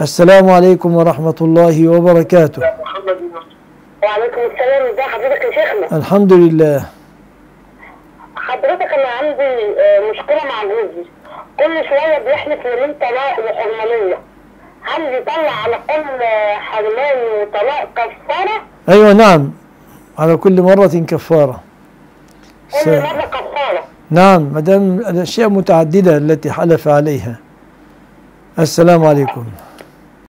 السلام عليكم ورحمة الله وبركاته. وعليكم السلام ازي حضرتك يا شيخنا الحمد لله. حضرتك أنا عندي آه، مشكلة مع جوزي. كل شوية بيحلف يمين طلاق وحرمانيه هل يطلع على كل آه، حرمان وطلاق كفارة؟ أيوة نعم. على كل مرة كفارة. س- كل مرة كفارة. نعم ما دام الأشياء متعددة التي حلف عليها. السلام عليكم.